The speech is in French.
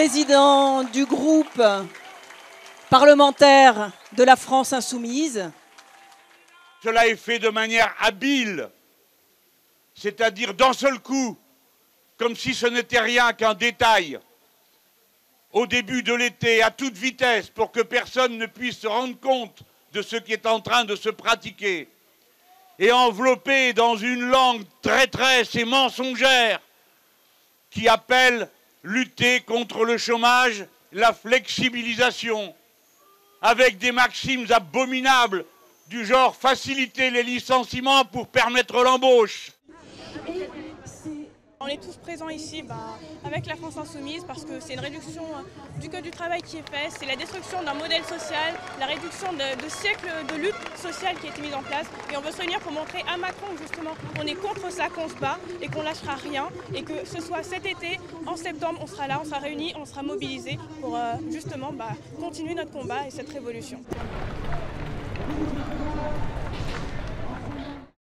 président du groupe parlementaire de la France insoumise. Cela est fait de manière habile, c'est-à-dire d'un seul coup, comme si ce n'était rien qu'un détail, au début de l'été, à toute vitesse, pour que personne ne puisse se rendre compte de ce qui est en train de se pratiquer, et enveloppé dans une langue traîtresse et mensongère qui appelle lutter contre le chômage, la flexibilisation, avec des maximes abominables du genre faciliter les licenciements pour permettre l'embauche. Est tous présents ici bah, avec la France Insoumise parce que c'est une réduction du code du travail qui est faite, c'est la destruction d'un modèle social, la réduction de, siècles de lutte sociale qui a été mise en place. Et on veut se réunir pour montrer à Macron justement qu'on est contre ça, qu'on se bat et qu'on lâchera rien. Et que ce soit cet été, en septembre, on sera là, on sera réunis, on sera mobilisés pour euh, justement bah, continuer notre combat et cette révolution.